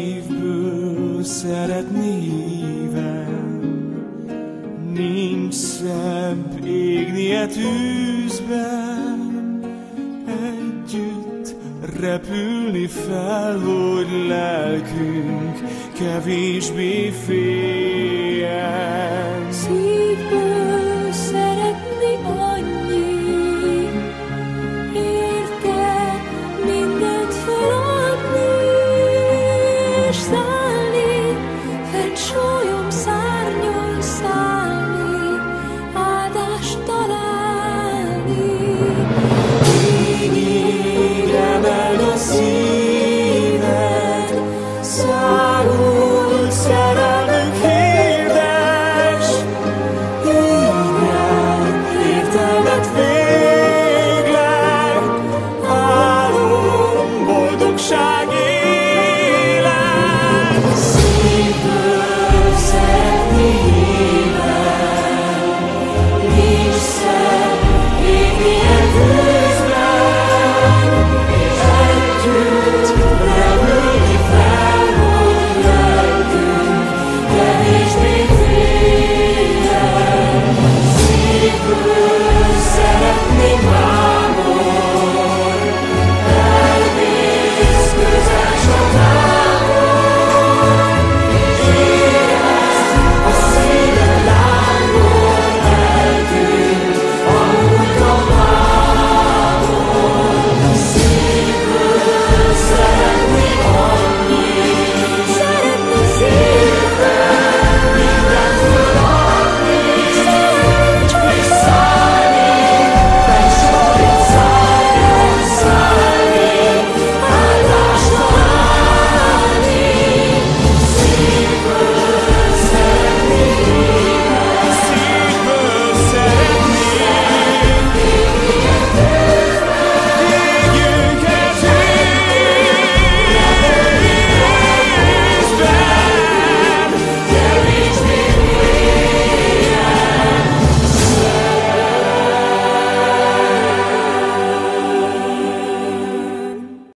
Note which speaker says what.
Speaker 1: szívből szeretni híven, nincs szebb égnie tűzben, együtt repülni fel, hogy lelkünk kevésbé féljen. again.